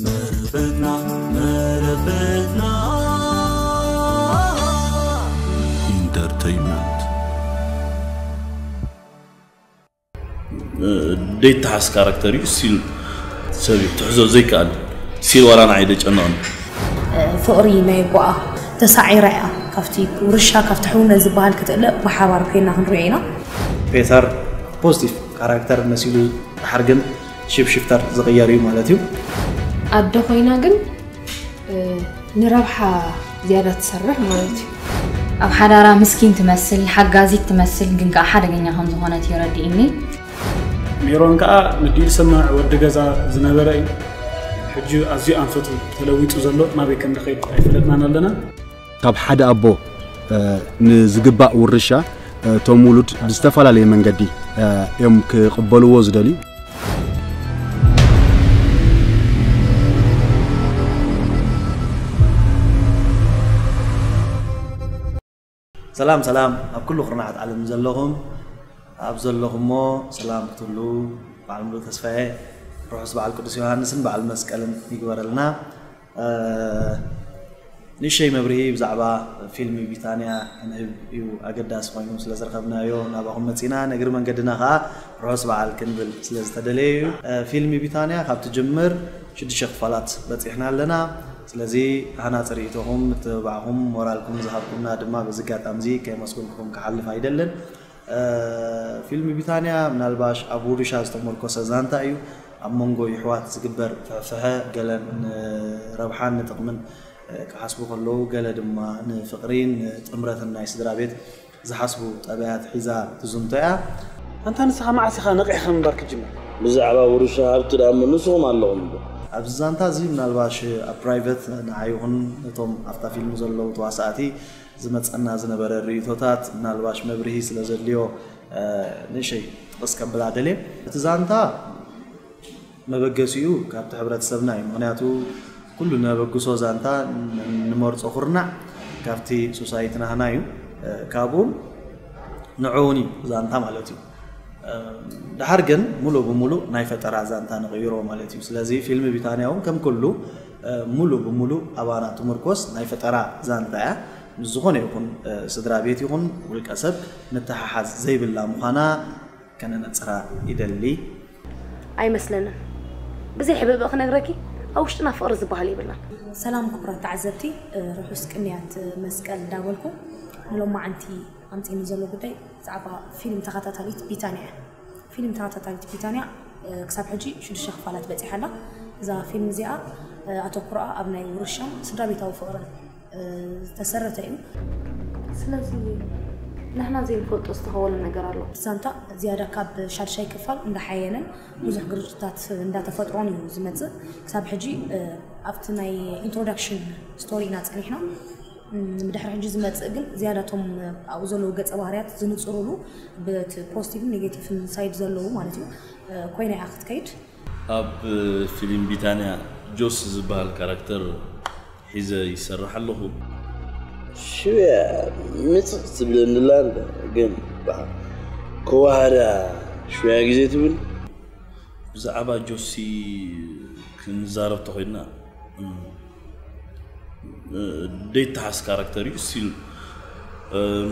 ما رفدنا انترتينمنت ديت حس كاركتر يسيل سبي تحزو زي كان سيل ورانا عيد جنون فقري ما آه. يبقى تسعي ካብቲ ውርሻ ካብቲ ሕውነት ዝበሃል ክትእልእ ብሓባር ኮይና ክንሪኦ ኢና ፔተር ፖዚቲቭ ካራክተር መሲሉ ድሓር شيف شفتر زغياري مالتيو أبدا خوينا جن نربحها زيادة تسرح مالتي أو حدا مسكين تمثل حجازي تمثل جن كا حدا جن يهم زهونة يرديني ميرون كا نديل سمع غزا زنبري حجي أزي أنفتو تلويت وزلو ما بيكن دخيل أيفلتنا لنا طب حدا أبو ንዝግባእ ورشا تومولود ውሉድ ብዝተፈላለየ منغدي يوم ክቕበልዎ ዝደልዩ سلام سلام اب كل قرنات على مزلهم اب زلهم سلام كتلو بعلم لو تسفاه روح سبع القدس يوحنسن بعلم مسكلن يغبرلنا آه، ني شي مبرهي بزعبا فيلم بيتانيا انا يو اجداس وينو سلا زرخبنا يو انا باهم متينا نغير من قدنا ها روح سبع الكنبل سلا تدلي آه، فيلم بيتانيا خاب تجمر شد شخفالات بتيحنا لنا ስለዚ ሃናፅሪ ኢቶኹም ምትብባዕኹም ሞራልኩም ዝሃብኩምና ድማ በዚ ጋጣም እዚ ከይመስጉንኩም ክሓልፍ ኣይደለን ፊልሚ ቢታንያ ምናልባሽ ኣብ ውዱሻ ዝተመርኮሰ ዛንታ እዩ ኣብ መንጎ ይሕዋት ዝግበር ፍሕፍሐ ገለን ንረብሓን ንጥቕምን ክሓስቡ ከለዉ ገለ ድማ ንፍቕሪን ንጥምረትን ናይ ስድራ ቤት ዝሓስቡ ጠበያት ሒዛ ትዝምቶ እያ እንታ ንስኻ መዓሲኻ ነቂሕኸ እምበር ክጅመር ብዛዕባ ውሩሻ ሃብቲ ዳሞ ንስኹም ኣለኹም ኣብዛንታ እዚ ምናልባሽ ኣብ ፕራይቨት ንዓይ ይኹን እቶም ኣብታ ፊልም ዘለዉ ተዋሳእቲ ዝመፀና ዝነበረ ርእቶታት ምናልባሽ መብርሂ ስለ ዘድልዮ ንእሸይ ጥቕስ ከብላ ደልየ እቲ ዛንታ መበገሲኡ ካብቲ ሕብረተሰብና እዩ ምክንያቱ ኩሉ ነበግሶ ዛንታ ንመርፆ ኩርናዕ ካብቲ ሶሳይቲናህና እዩ ካብኡ ንዑውን እዩ ዛንታ ማለት እዩ دحرجن ملو بملو نايفة ترى زانت أنا غيره وما ليتيوس لذي فيلم بيتاني يوم كم كله ملو بملو أبانا تمركوس نايفة ترى زانت يا مزخون يكون صدرابيتي يكون والكسب نتحح زي بالله مخانا كنا نتسرى يدلي أي مثلنا بزي حبيب أخنا غركي أو شتنا فأرز بحالي بلنا سلام كبرى تعزبتي روحوا سكنيات مسكال داولكم لو ما عندي ኣምፂ ሉ ዘሎ ጉዳይ ብዛዕባ ፊልም ተኸታታሊት ቢታንያ ፊልም ተኸታታሊት ቢታንያ ክሳብ ሕጂ ሽዱሽተ ክፋላት በፂሓላ እዛ ፊልም እዚኣ ኣተኩርኣ ኣብ ናይ ውርሻን ስድራ ቤታዊ ፍቅርን ዝተሰረተ እዩ ስለዚ ንሕና ዘይንፈልጦ ዝተኸወለ ነገር ኣሎ ዛንታ ዝያዳ ካብ ሻድሻይ ክፋል እንዳሓየነን ብዙሕ ግርጭታት እንዳተፈጥሮን እዩ ዝመፅእ ክሳብ ሕጂ ኣብቲ ናይ ኢንትሮዳክሽን ስቶሪ ኢና ፀኒሕና ብድሕሪ ሕጂ ዝመፅእ ግን ዝያዳቶም ኣብኡ ዘለዉ ገፀ ባህርያት ዝንፅርሉ በቲ ፖዚቲቭን ኔጌቲቭን ሳይድ ዘለዉ ማለት እዩ ኮይና ያ ክትከይድ ኣብ ፊልም ቢታንያ ጆስ ዝበሃል ካራክተር ሒዘ ይሰርሕ ኣለኹ ሽያ ምፅቕ ትብል ንላ ግን ከዋህዳ ሽያ ግዜ ትብል ብዛዕባ ጆሲ ክንዛረብ ተኮይና ديت حس كاركتر يسيل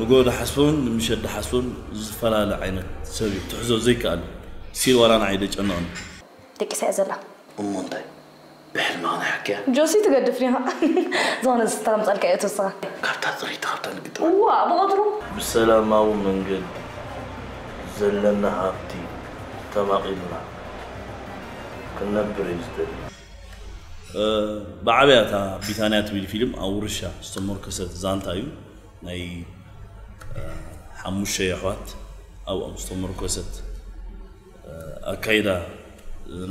نقول ده حسون مش ده حسون فلا لا عينة سوي تحزو زي كان سيل ولا أنا عيدك أنا أنا تك سأزلا أم أنت بحل ما أنا حكي جوسي تقدر فيها زمان استلمت على كأي تصا كابتا تري تابتا نقدر وا بقدر بسلام أو من قد زلنا عبدي تماقيلنا كنا بريز دريس ብዓብያታ ቢታንያ ትብል ፊልም ኣብ ውርሻ ዝተመርከሰ ዛንታ እዩ ናይ ሓሙሽተ ኣሕዋት ኣብኦም ዝተመርከሰት ኣካይዳ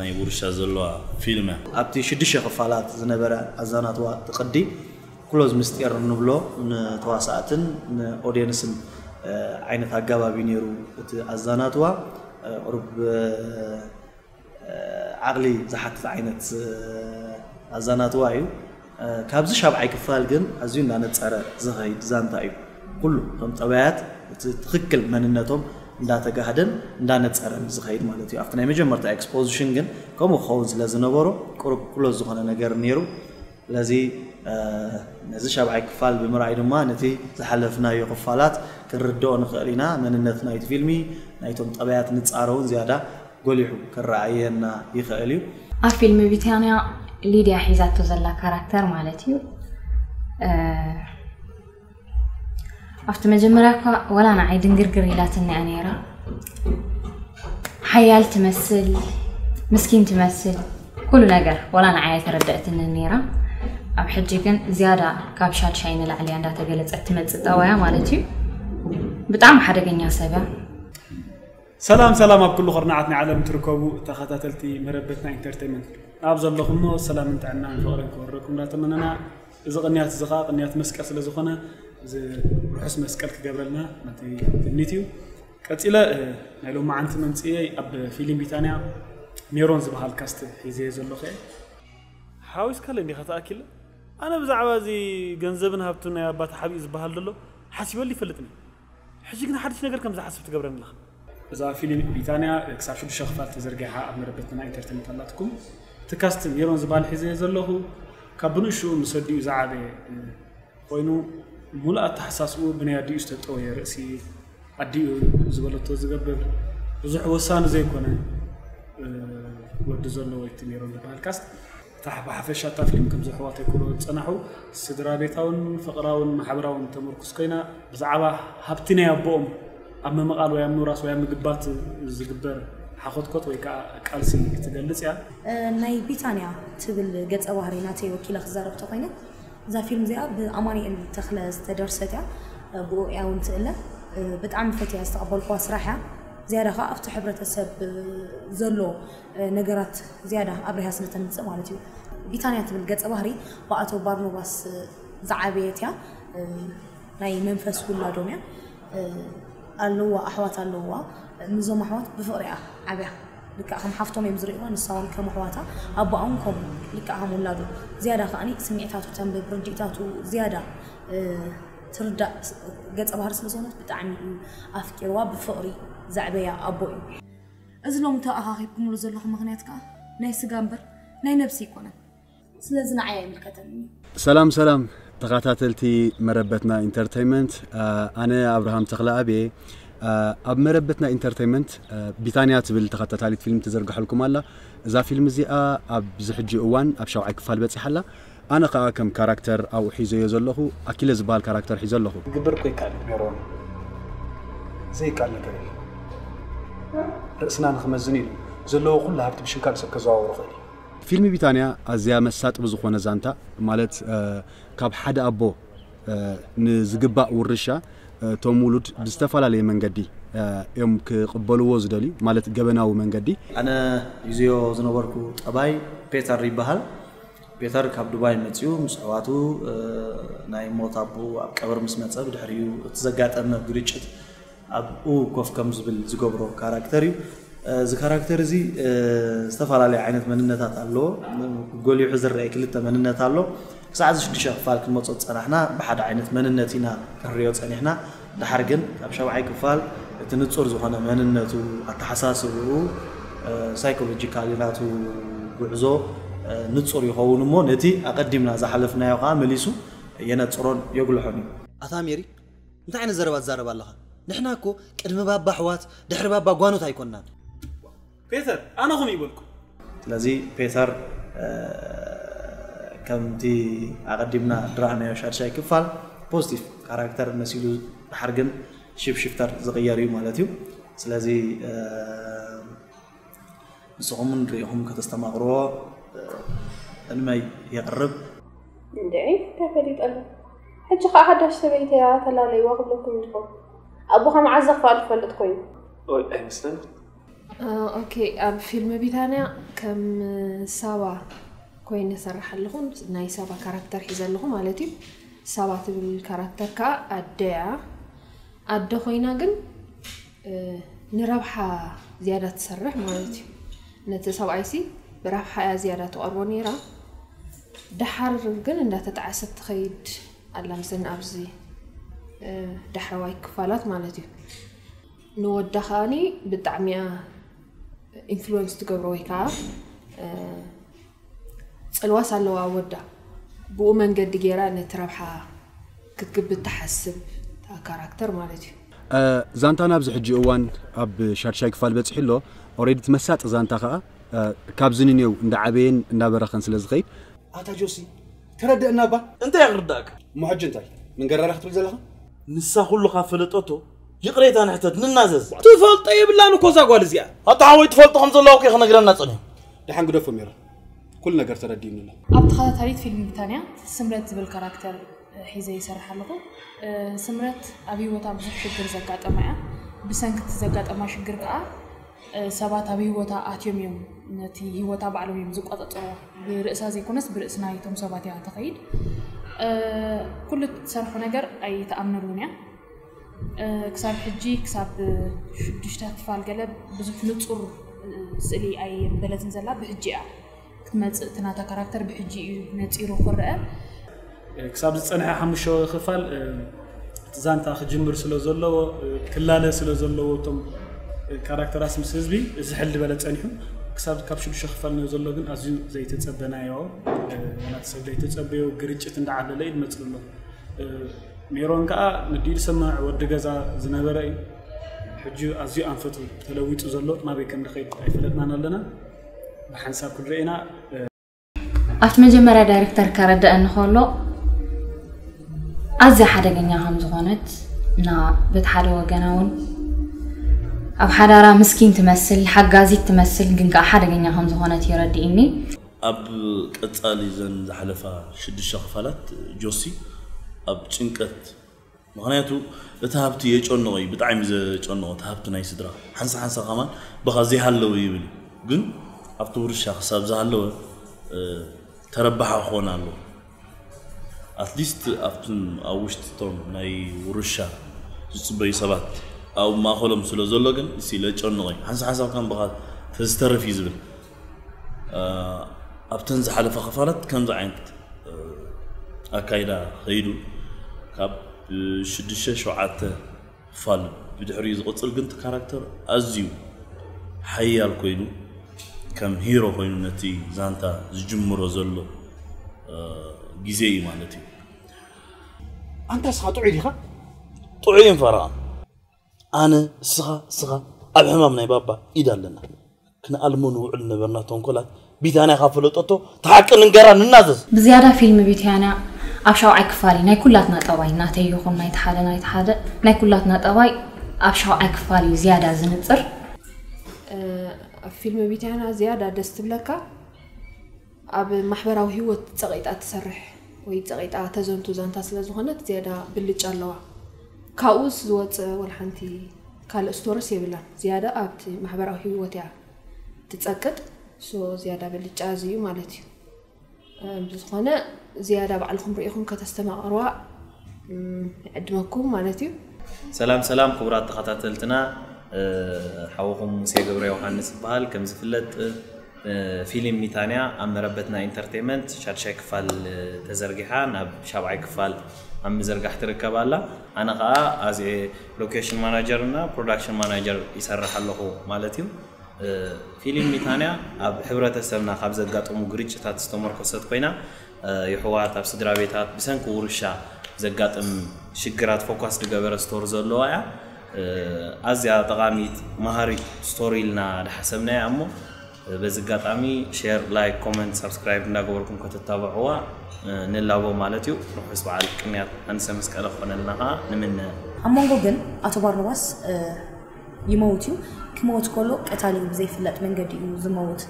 ናይ ውርሻ ዘለዋ ፊልም እያ ኣብቲ ሽዱሽተ ክፋላት ዝነበረ ኣዛናትዋ ትቕዲ ክሎዝ ምስጢር ንብሎ ንተዋሳእትን ንኦድየንስን ዓይነት ኣጋባቢ ነይሩ እቲ ኣዛናትዋ ቅርብ ዓቕሊ ዝሓትፍ ዓይነት ኣዛናትዋ እዩ ካብዚ ሻብዓይ ክፋል ግን ኣዝዩ እናነፀረ ዝኸይድ ዛንታ እዩ ኩሉ እቶም ጠበያት እቲ ትክክል መንነቶም እንዳተጋህደን እንዳነፀረን ዝኸይድ ማለት እዩ ኣብቲ ናይ መጀመርታ ኤክስፖዚሽን ግን ከምኡ ክኸውን ስለ ዝነበሮ ቁርቁሎ ዝኾነ ነገር ነይሩ ስለዚ ነዚ ሻብዓይ ክፋል ብምርኣይ ድማ ነቲ ዝሓለፍናዮ ክፋላት ክንርድኦ ንኽእል ኢና መንነት ናይቲ ፊልሚ ናይቶም ጠበያት ንፃረውን ዝያዳ goolicu ክረአየና ይኽእል እዩ ኣብ ፊልም ቢታንያ ሊድያ ሒዛቶ ዘላ ካራክተር ማለት እዩ ኣብቲ መጀመርያ እኳ ወላ ንዓይ ድንግርግር ኢላት እኒኣ ነይራ ሓያል ትመስል ምስኪን ትመስል ኩሉ ነገር ወላ ንዓይ ተረድእትኒ ነይራ ኣብ ሕጂ ግን ዝያዳ ካብ ሻድሻይ ንላዕልያ እንዳተገለፀት ትመፅእ ጠወያ ማለት እዩ ብጣዕሚ ሓደገኛ ሰብ እያ سلام سلام اب كل خرناعتنا عالم تركوبو تخاتلتي مربتنا انترتينمنت اب زلخمو سلام انت عنا فقر كوركم لا تمننا اذا قنيات زخا قنيات مسك اصل زخنا روحس مسكل كجبلنا متي نيتيو قتيلا نايلو ما انت منسي اب فيلم بيتانيا نيرونز بحال كاست هيزي زلخي هاو اسكال اللي خطا اكل انا بزعبه زي غنزبن هبتنا يا بات حبيز بحال دلو حسيب اللي فلتني حجيك حدش نغير كم زحسبت قبرنا الله እዛ ፊልም ብሪታንያ ክሳብ ሽዱሽተ ክፋል ተዘርጊሓ ኣብ መረበት ና ኢንተርቴንመንት ኣላትኩም እቲ ካስትን ጌሮን ዝበሃል ሒዘ ዘለኹ ካብ ብንሽኡ ንሰዲኡ ዝዓበየ ኮይኑ ሙሉእ ኣተሓሳስኡ ብናይ ኣዲኡ ዝተጠወየ ርእሲ ኣዲኡ ዝበለቶ ዝገብር ብዙሕ ወሳኒ ዘይኮነ ወዲ ዘሎ ወይቲ ኔሮም ዝበሃል ካስት ብሓፈሻ እታ ፊልም ከም ዘሕዋት ኣይኮኖ ዝፀናሑ ስድራ ቤታውን ፍቕራውን ማሕበራውን ተመርኩስ ኮይና ብዛዕባ ሃብቲ ናይ ኣቦኦም ኣብ ምምቓል ወይ ኣብ ምብራስ ወይ ኣብ ምግባት ዝግበር ሓኮትኮት ወይ ከዓ ቃልሲ ትገልፅ እያ ናይ ቢታንያ ትብል ገፀ ባህሪ ናተይ ወኪላ ክዛረብ ተኮይነ እዛ ፊልም እዚኣ ብኣማኒኤል ተክለ ዝተደርሰት እያ ብኡ እያ እውን ትእለ ብጣዕሚ ፈትያ ዝተቐበልክዋ ስራሕ እያ ዝያዳ ከዓ ኣብቲ ሕብረተሰብ ዘሎ ነገራት ዝያዳ ኣብርሃ ስለተምፅእ ማለት እዩ ቢታንያ ትብል ገፀ ባህሪ ብኣቶ ባርኖባስ ዝዓበየት እያ ናይ መንፈስ ውላዶም እያ الوا احوات الوا نزوم احوات بفقرية عبيا لك اهم حفتهم يمزرقوا نصاون كم احواتا ابو انكم لك اهم ولادو زياده خاني سمعتها تتم برجيتها زياده تردا قد ابهر سلسونات بتعني افكر وبفقري زعبيا ابوي ازلوم تا اخي بكملو زلو مغنياتك ناي سغامبر ناي نفسي كونا سلازنا عيا ملكتني سلام سلام ተኸታተልቲ መረበትና ኢንተርተይንመንት ኣነ ኣብርሃም ተክለ ኣብየ ኣብ መረበትና ኢንተርተይንመንት ቢታንያ ትብል ተኸታታሊት ፊልም ተዘርግሐልኩም ኣላ እዛ ፊልም እዚኣ ኣብዚ ሕጂ እዋን ኣብ ሻብዓይ ክፋል በፂሓ ኣላ ኣነ ከዓ ከም ካራክተር ኣብኡ ሒዘዮ ዘለኹ ኣኪለ ዝበሃል ካራክተር ሒዘ ኣለኹ ግብር ኮይካል ነሮም ዘይካል ነገር እዩ ርእስና ንክመዝን ኢሉ ዘለዎ ኩሉ ሃብቲ ብሽንካል ሰብ ከዘዋውሩ ክእል እዩ ፊልሚ ቢታንያ ኣዝያ መሳጥ ብዝኾነ ዛንታ ማለት ካብ ሓደ ኣቦ ንዝግባእ ውርሻ እቶም ውሉድ ብዝተፈላለየ መንገዲ እዮም ክቕበልዎ ዝደልዩ ማለት ገበናዊ መንገዲ ኣነ ዩዝዮ ዝነበርኩ ጠባይ ፔተር ይበሃል ፔተር ካብ ዱባይ መፅኡ ምስ ናይ ሞት ኣብ ቀብር ምስ መፀ ብድሕሪኡ እቲ ዘጋጠመ ግርጭት ኣብኡ ኮፍ ከም ዝብል ዝገብሮ ካራክተር እዩ እዚ ካራክተር እዚ ዝተፈላለየ ዓይነት መንነታት ኣለዎ ጎሊሑ ዝረአ ክልተ መንነት ኣሎ ክሳዕ ዝሽዱሽተ ክፋል ክንመፆ ፀናሕና ብሓደ ዓይነት መንነት ኢና ክንሪዮ ፀኒሕና ድሓር ግን ኣብ ሸብዓይ ክፋል እቲ ንፁር ዝኾነ መንነቱ ኣተሓሳስብኡ ሳይኮሎጂካሊ ናቱ ጉዕዞ ንፁር ይኸውን እሞ ነቲ ኣቐዲምና ዝሓለፍናዮ ከዓ መሊሱ የነፅሮን የጉልሖን እዩ ኣታ ሜሪ እንታይ ዓይነት ዘረባ ትዛረባ ኣለኻ ንሕና እኮ ቅድሚ ባባ ኣሕዋት ድሕሪ ባባ ጓኖት ኣይኮንናን ፔተር ኣነ ኹም ይበልኩም ስለዚ ፔተር ከምቲ ኣቐዲምና ድረኣናዮ ሻድሻይ ክፋል ፖዚቲቭ ካራክተር መሲሉ ድሓር ግን ሽፍሽፍተር ዝቕየር እዩ ማለት እዩ ስለዚ ንስኹም ንሪኢኹም ከተስተማቕርዎ እንመይ የቕርብ እንዴ ተፈሊጥ ኣሎ ሕጂ ከዓ ሓዳሽ ሰበይቲ ተላለይዋ ክብለኩም ድኹም ኣቦኻ መዓዘ ክፋ ዝፈልጥ ኮይኑ ኣይመስለኒ ኦኬ ኣብ ፊልም ቢታንያ ከም ሳባ ኮይነ ዝሰርሕ ኣለኹ ናይ ሳባ ካራክተር ሒዘ ኣለኹ ማለት እዩ ሳባ ትብል ካራክተር ከዓ ኣደ እያ ኣደ ኮይና ግን ንረብሓ ዝያዳ ትሰርሕ ማለት እዩ ነቲ ሰብኣይሲ ብረብሓ እያ ዝያዳ ተቐርቦ ነይራ ድሓር ግን እንዳተጣዓሰት ትኸይድ ኣላ ምስን ኣብዚ ዳሕረዋይ ክፋላት ማለት እዩ ንወዳ ከዓኒ ብጣዕሚ እያ ኢንፍሉዌንስ ትገብሮ ወይ ከዓ ፅልዋስ ኣለዋ ወዳ ብኡ መንገዲ ገይራ ነቲ ረብሓ ክትግብ እተሓስብ ካራክተር ማለት እዩ ዛንታ ናብ ሕጂ እዋን ኣብ ሻድሻይ ክፋል በፅሒ ኣሎ ኦሬዲ ትመሳጥ ዛንታ ከዓ ካብ ዝንንየው እንዳዓበየን እንዳበረኸን ስለ ዝኸይድ ኣታ ጆሲ ተረድአና ባ እንታይ ክርዳእካ ሞ ሕጂ እንታይ መንገራዳ ክትብል ዘለኻ ንሳ ኩሉ ካብ ፈለጠቶ يقريت أنا حتى ننازز تفلط طيب لا نكوزا قال زيا أتعوي تفلط خمس الله وكي خنا قرنا تصني دحين قدف ميرا كل نجر تردي منه أبت خذت تاريخ فيلم بتانيا سمرت بالكاركتر آه، حيزة يسرح له آه، سمرت أبي وتا بزح شكر زقات أمايا بسنك تزقات أما شجر كأ ሰባት ኣብ ሂወታ ኣትዮም እዮም ነቲ ሂወታ ባዕሎም እዮም ዝቆፀፀሮ زي ዘይኮነስ ብርእሲ ናይቶም ሰባት እያ ተኸይድ ኩሉ ትሰርሖ ነገር ኣይተኣምነሉን እያ كساب حجي كساب شدشتا كفال قلب بزف نطر سلي اي بلد نزلا بحجي كتمت تناتا كاركتر بحجي نتيرو خرأ كساب زنح حمشو خفال زانتا خجمر سلوزلو كلالة سلوزلو تم كاركتر اسم سيزبي زحل بلد انهم كساب كابش بشخفا انه يظل لغن ازيو زي تتسبنا يو انا تسبنا يتسبنا يو قريتش تندعى للايد مثل الله ميرون كا ندير سمع ود غزا زنبري حجي ازي انفتو تلويت زلو ما بي كن خيط اي فلتنا نلنا بحنساب كل رينا افت مجمرا دايركتر كاردا ان هولو ازي حدغنيا هم زغونت نا بتحدو وغناون اب حدارا مسكين تمثل حقازي تمثل جنكا حدغنيا هم زغونت يرديني اب قطالي زن زحلفا شد الشخفلات جوسي ኣብ ጭንቀት ምክንያቱ እቲ ሃብቲ የጨኖ እዩ ብጣዕሚ ዘጨኖ እቲ ሃብቲ ናይ ስድራ ሓንሳ ሓንሳ ከማን በኻ ዘይሃለወ ይብል እዩ ግን ኣብቲ ውርሻ ክሳብ ዝሃለወ ተረባሓ ክኾን ኣለዎ ኣትሊስት ኣብትን ኣብ ውሽጢ እቶም ናይ ውርሻ ዝፅበዩ ሰባት ኣብ ማእኸሎም ስለ ዘሎ ግን እሲ ለጨንቕ እዩ ሓንሳ ሓንሳብ ከም ብኻ ተዝተረፍ እዩ ዝብል ኣብተን ዝሓለፈ ክፋላት ከምዚ ዓይነት ኣካይዳ ከይዱ ካብ ሽዱሽተ ሸውዓተ ክፋል ብድሕሪኡ ዝቕፅል ግን ካራክተር ኣዝዩ ሓያል ኮይኑ ከም ሂሮ ኮይኑ ነቲ ዛንታ ዝጅምሮ ዘሎ ግዜ እዩ ማለት እዩ ኣንታ እስኻ ጥዑይ ዲኻ ጥዑይ እንፈረቓ ኣነ እስኻ እስኻ ኣብ ሕማም ናይ ባባ ኢድ ኣለና ክንኣልሞ ንውዕል ነበርና ተንኮላት ቢታንያ ካብ ፈለጠቶ ተሓቂ ንንገራ ንናዘዝ ብዝያዳ ፊልም ቢታንያ ኣብ ሻውዓይ ክፋል እዩ ናይ ኩላትና ጠባይ እናተይ ይኹን ናይቲ ሓደ ናይቲ ሓደ ናይ ኩላትና ጠባይ ኣብ ሻውዓይ ክፋል እዩ ዝያዳ ዝንፅር ኣብ ፊልም ቢትያና ዝያዳ ደስ ትብለካ ኣብ ማሕበራዊ ሂወት ፀቂጣ ትሰርሕ ወይ ፀቂጣ ተዘንቱ ዛንታ ስለ ዝኾነት ዝያዳ ብልጭ ኣለዋ ካብኡስ ዝወፅእ ወልሓንቲ ካልእ ስቶርስ የብላ ዝያዳ ኣብቲ ማሕበራዊ ሂወት እያ ትፀቅጥ ዝያዳ ብልጫ እዚ እዩ ማለት እዩ بزخونة زيادة بعلكم رأيكم كتستمع أرواع عدمكم معناتي سلام سلام كبرات تخطاتلتنا حوكم موسيقى قبر يوحنس بحال كم زفلت فيلم ميتانيا أم ربتنا انترتيمنت شارشا كفال تزرقها ناب شابعي كفال أم زرقح تركب أنا قاعد أزي لوكيشن ماناجر برودكشن ماناجر يسرح اللغو مالتيو ፊልም ታንያ ኣብ ሕብረተሰብና ካብ ዘጋጠሙ ግርጭታት ዝተመርኮሰት ኮይና የሕወሓት ኣብ ስድራ ቤታት ብሰንኪ ውርሻ ዘጋጥም ሽግራት ፎኳስ ድገበረ ስቶር ዘለዋ እያ ኣዝያ ጠቃሚት መሃሪ ስቶሪ ኢልና ዳሓሰብና እያ እሞ በዚ ኣጋጣሚ ሼር ላይክ ኮመንት ሳብስክራይብ እንዳገበርኩም ከተታብዕዋ ንላቦ ማለት እዩ ንኩስ በዓል ቅንያት ኣንሰ መስቀለ ክኾነልና ከዓ ንምነ ኣብ መንጎ ግን ኣቶ ባርኖባስ ይመውት እዩ ክመውት ከሎ ቀታሊ ብዘይፍለጥ መንገዲ እዩ ዝመውት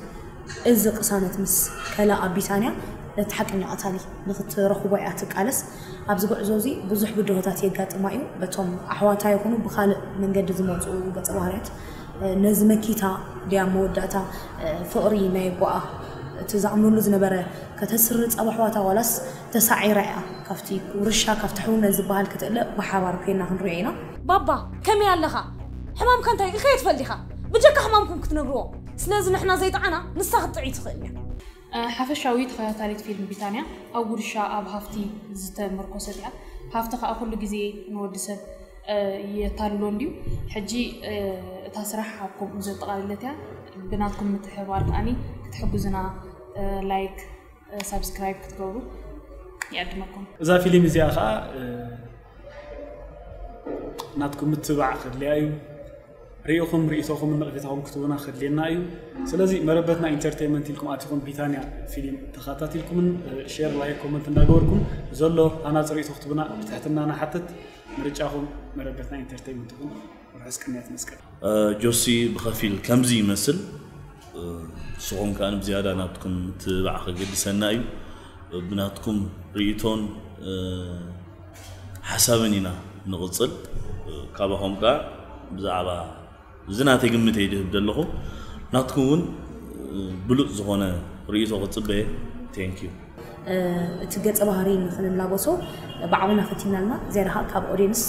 እዚ ቅሳነት ምስ ከላኣ ቢታንያ ነቲ ሓቅኛ ቀታሊ ንክትረኽቦ እያ ትቃለስ ኣብዚ ጉዕዞ እዚ ብዙሕ ብድሆታት የጋጥማ እዩ በቶም ኣሕዋታ ይኹኑ ብካልእ መንገዲ ዝመፁ ገፀ ባህርያት ነዚ መኪታ ድያ መወዳእታ ፍቕሪ ናይ ጓኣ እቲ ዝኣምንሉ ዝነበረ ከተስርፅ ኣብ ኣሕዋታ ዋላስ ተሳዒራ እያ ካብቲ ውርሻ ካብቲ ሕውነት ዝበሃል ክትእለ ብሓባር ኮይና ክንሪኦ ኢና ባባ ከመይ ኣለኻ حمامكم انت خي تفلخه بجك حمامكم كنت نقروه سلاز نحنا زيت عنا نستخد عيد خلنا أه، حفشاوي تخيل تاريخ فيلم بريطانيا او غرشا اب هافتي زت مركوسيا هافتا خا كل غزي نودس أه، يتالون ديو حجي أه، تسرح حكم زت قالتها بناتكم متحوار اني تحبوزنا لايك سبسكرايب تقولوا يعجبكم اذا فيلم زيها خا ناتكم متبع خليايو ሪኢኹም ርእቶኹም ምልእክታኹም ክትውና ክድልየና እዩ ስለዚ መረበትና ኢንተርቴንመንት ኢልኩም ኣትኹም ብሪታንያ ፊልም ተኸታቲልኩምን ሼር ላይ ኮመንት እንዳገበርኩም ዘሎ ሃናፅ ርእቶ ክትቡና ብትሕትና ናሓትት ምርጫኹም መረበትና ኢንተርቴንመንት ኹም ርሕስ ቅንያት መስቀል ጆሲ ብኸፊል ከምዚ ይመስል ንስኹም ከዓ ብዝያዳ ናብትኩም ትባዕ ከገድሰና እዩ ብናትኩም ርእቶን ሓሳብን ኢና ንቕፅል ካባኹም ከዓ ብዛዕባ زنات يجمع تيجي بدلخو ناتكون بلوط زخونة رئيس وقت صبي thank you እቲ ገፀ ባህሪ ንክንላበሶ ብዓብና ፈቲናልና ዘርሃ ካብ ኦዲየንስ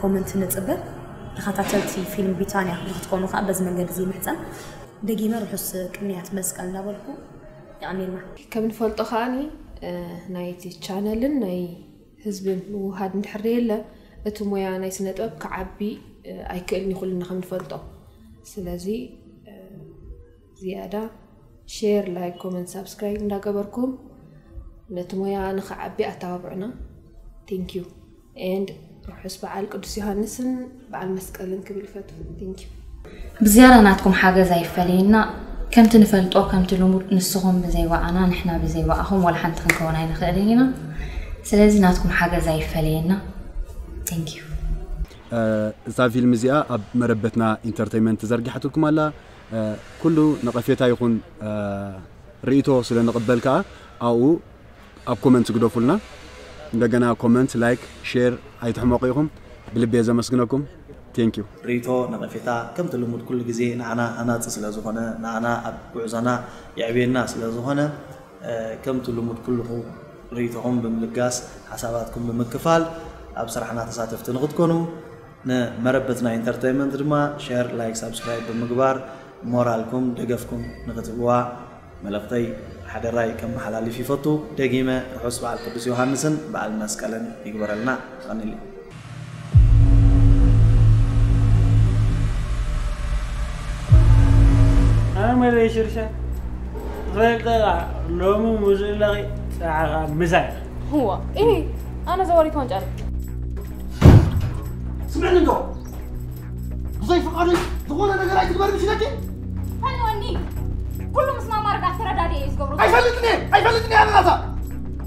ኮመንት ንፅበብ ተኸታተልቲ ፊልም ብሪታንያ ንክትኮኑ ከዓ በዚ መንገዲ እዚ ምሕፀን ደጊመ ርሑስ ቅንያት መስቀል እናበልኩ ይቀኒልና ከም ንፈልጦ ከዓኒ ናይቲ ቻነልን ናይ ህዝብን ምውሃድ እንድሕር የለ እቲ ሞያ ናይ ስነ ጥበብ ክዓቢ ኣይክእልን ይኽእሉና ከም ንፈልጦ ስለዚ ዝያዳ ሼር ላይ ኮመንት ሳብስክራይብ እንዳገበርኩም ነቲ ሞያ ንክዓቢ ኣተባብዑና ቴንክ ዩ ኤንድ ርሑስ በዓል ቅዱስ ዮሃንስን በዓል መስቀልን ክብል ይፈቱ ቴንክ ዩ ብዝያዳ ናትኩም ሓገዝ ኣይፈለየና ከምቲ ንፈልጦ ከምቲ ልሙድ ንስኹም ብዘይባኣና ንሕና ብዘይባኣኹም ወላ ሓንቲ ክንከውን ኣይንኽእልን ኢና ስለዚ ናትኩም ሓገዝ ኣይፈለየና ቴንክ ዩ እዛ ፊልም እዚኣ ኣብ መረበትና ኢንተርተይንመንት ዘርጊሓትኩም ኣላ ኩሉ ንቐፌታ ይኹን ርእቶ ስለ ንቕበል ከዓ ኣብኡ ኣብ ኮመንት ዝግደፉልና እንደገና ኮመንት ላይክ ሼር ኣይትሕመቑ ኢኹም ብልቤ ዘመስግነኩም ቴንክ ዩ ሪቶ ነቐፌታ ከምቲ ልሙድ ኩሉ ግዜ ንዓና ኣናፂ ስለ ዝኾነ ንዓና ኣብ ጉዕዞና የዕብየና ስለ ዝኾነ ከምቲ ልሙድ ኩልኹም ሪቶኹም ብምልጋስ ሓሳባትኩም ብምክፋል ኣብ ስራሕና ተሳተፍቲ ንክትኮኑ ንመረበትና ኢንተርተይንመንት ድማ ሸር ላይክ ሳብስክራይብ ብምግባር ሞራልኩም ደገፍኩም ንኽትብዋ መልእኽተይ ሓደራይ ከመሓላልፍ ይፈቱ ደጊመ ርሑስ በዓል ቅዱስ ዮሃንስን በዓል መስቀልን ይግበረልና ቀኒል እዩ عمل يشرشا غير طلع لومو مزلغي ساعة مساء هو إيه أنا زواري كونت عارف سمعني انتو ضيف القرن دغونا انا قريت قبل مش لكن هنوني كل دادي مسمع مرقع تردادي يزقبرو ايفلتني ايفلتني انا لازا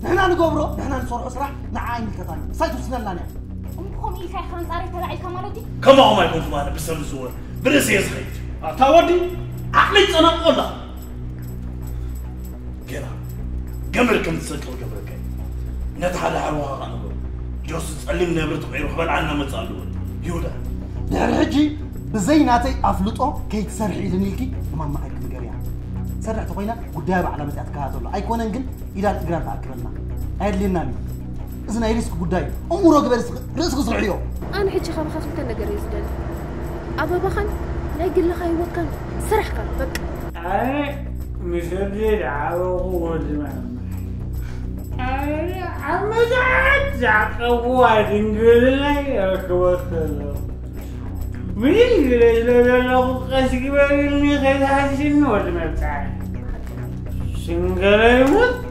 نحن نقبرو نحنا نصرعو سرح نعاين الكتان سايتو سنلنا نعم امكم ايكا يخرن زاري تلعيكا مالتي كما هو ما يكون معنا بسر الزور برسي يزخيت تاودي عقلي تنقل الله قرا قبل كم تسكر قبل كم نتحدى حروها غنبو جوس تسألي من نبرة غيره بل عنا متسألون يودا در نعم، حجي بزيناتي افلطو كيك سرح لنيكي ما ما عليك مقريا سرع تقينا قدام على مسات كازولا اي كونن كن الى الجرام تاكلنا هاي اللي نامي اذن اي ريسك قداي امورو قبل ريسك سرح ليو انا حجي خا خا كنت نقري يزدل ابا بخن لا يقول لك ايوا كان سرح كان بك اي مش هدي العاب وقوه اي aan mijn zaken worden, geleden geworden. Misschien dat er nog een bij jullie geen huis in met zijn. Single moet